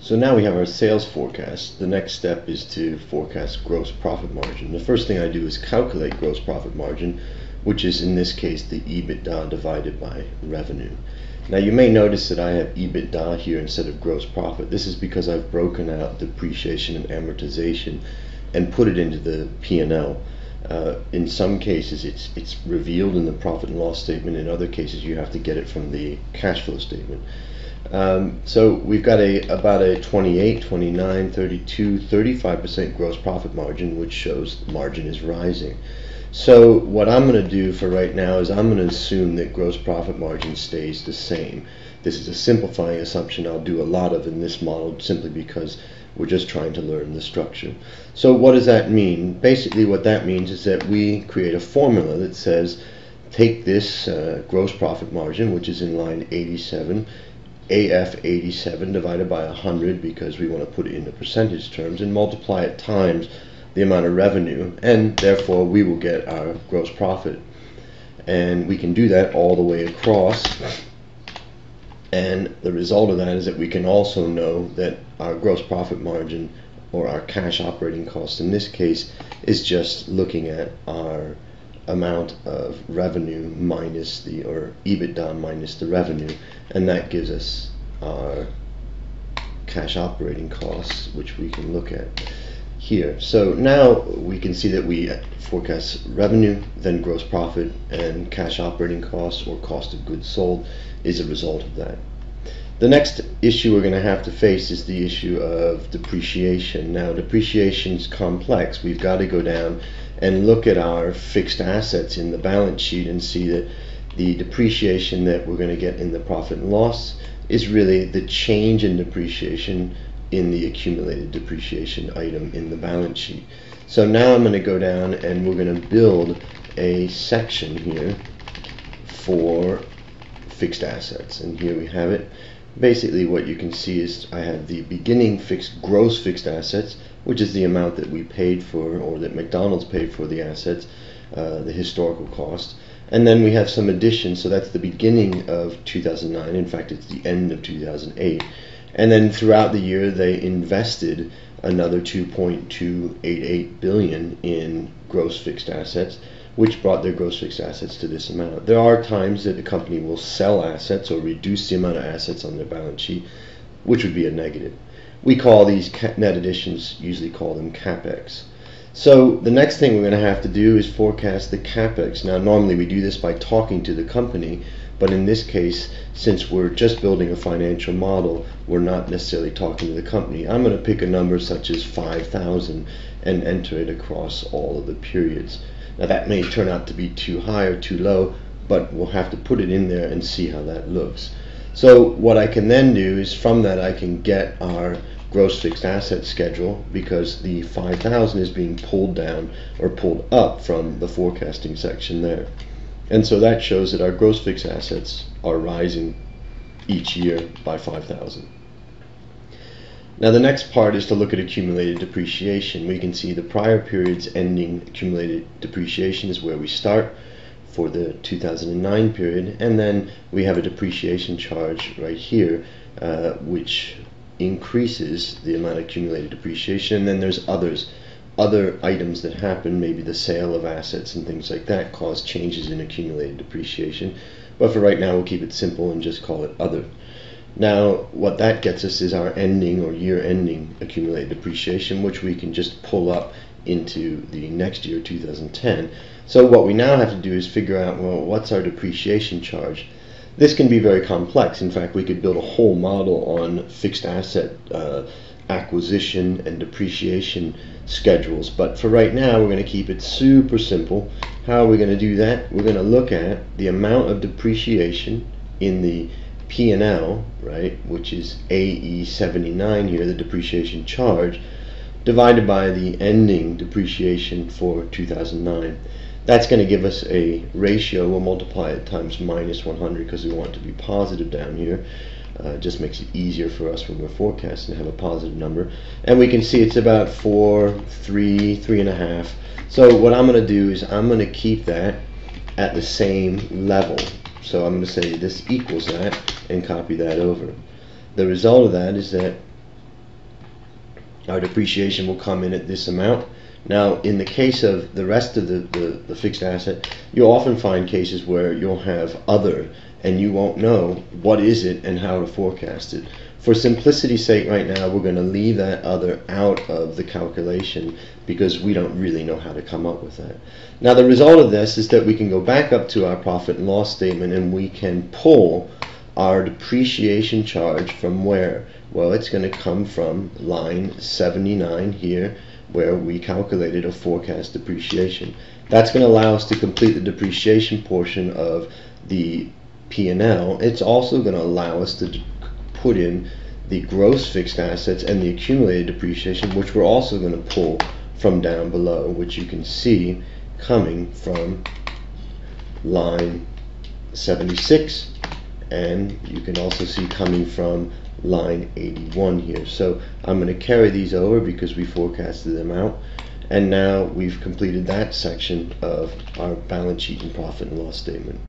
So now we have our sales forecast. The next step is to forecast gross profit margin. The first thing I do is calculate gross profit margin, which is in this case the EBITDA divided by revenue. Now you may notice that I have EBITDA here instead of gross profit. This is because I've broken out depreciation and amortization and put it into the P&L. Uh, in some cases, it's it's revealed in the profit and loss statement. In other cases, you have to get it from the cash flow statement. Um, so we've got a about a 28, 29, 32, 35% gross profit margin, which shows the margin is rising. So what I'm going to do for right now is I'm going to assume that gross profit margin stays the same. This is a simplifying assumption I'll do a lot of in this model simply because we're just trying to learn the structure. So what does that mean? Basically what that means is that we create a formula that says take this uh, gross profit margin, which is in line 87, AF87 divided by 100 because we want to put it into percentage terms and multiply it times the amount of revenue and therefore we will get our gross profit. And we can do that all the way across and the result of that is that we can also know that our gross profit margin or our cash operating cost in this case is just looking at our amount of revenue minus the or EBITDA minus the revenue and that gives us our cash operating costs which we can look at here. So now we can see that we forecast revenue, then gross profit, and cash operating costs or cost of goods sold is a result of that. The next issue we're going to have to face is the issue of depreciation. Now, depreciation is complex. We've got to go down and look at our fixed assets in the balance sheet and see that the depreciation that we're going to get in the profit and loss is really the change in depreciation in the accumulated depreciation item in the balance sheet. So now I'm going to go down and we're going to build a section here for fixed assets. And here we have it. Basically what you can see is I have the beginning fixed gross fixed assets, which is the amount that we paid for or that McDonald's paid for the assets, uh, the historical cost. And then we have some additions, so that's the beginning of 2009. In fact, it's the end of 2008. And then throughout the year, they invested another 2.288 billion in gross fixed assets, which brought their gross fixed assets to this amount. There are times that the company will sell assets or reduce the amount of assets on their balance sheet, which would be a negative. We call these net additions, usually call them capex. So the next thing we're going to have to do is forecast the capex. Now, normally we do this by talking to the company, but in this case, since we're just building a financial model, we're not necessarily talking to the company. I'm going to pick a number such as 5,000 and enter it across all of the periods. Now that may turn out to be too high or too low, but we'll have to put it in there and see how that looks. So what I can then do is from that I can get our gross fixed asset schedule because the 5,000 is being pulled down or pulled up from the forecasting section there. And so that shows that our gross fixed assets are rising each year by 5,000. Now the next part is to look at accumulated depreciation. We can see the prior period's ending accumulated depreciation is where we start for the 2009 period and then we have a depreciation charge right here uh, which increases the amount of accumulated depreciation and then there's others other items that happen, maybe the sale of assets and things like that, cause changes in accumulated depreciation. But for right now, we'll keep it simple and just call it other. Now, what that gets us is our ending or year ending accumulated depreciation, which we can just pull up into the next year, 2010. So what we now have to do is figure out, well, what's our depreciation charge? This can be very complex. In fact, we could build a whole model on fixed asset uh, acquisition and depreciation schedules. But for right now, we're going to keep it super simple. How are we going to do that? We're going to look at the amount of depreciation in the P&L, right, which is AE79 here, the depreciation charge, divided by the ending depreciation for 2009. That's going to give us a ratio. We'll multiply it times minus 100 because we want it to be positive down here. Uh, it just makes it easier for us when we're forecasting to have a positive number. And we can see it's about four, three, three and a half. So what I'm going to do is I'm going to keep that at the same level. So I'm going to say this equals that and copy that over. The result of that is that our depreciation will come in at this amount. Now, in the case of the rest of the, the, the, fixed asset, you'll often find cases where you'll have other and you won't know what is it and how to forecast it. For simplicity's sake right now, we're going to leave that other out of the calculation because we don't really know how to come up with that. Now the result of this is that we can go back up to our profit and loss statement and we can pull our depreciation charge from where? Well, it's going to come from line 79 here where we calculated a forecast depreciation. That's going to allow us to complete the depreciation portion of the P&L. It's also going to allow us to put in the gross fixed assets and the accumulated depreciation, which we're also going to pull from down below, which you can see coming from line 76 and you can also see coming from line 81 here. So I'm going to carry these over because we forecasted them out. And now we've completed that section of our balance sheet and profit and loss statement.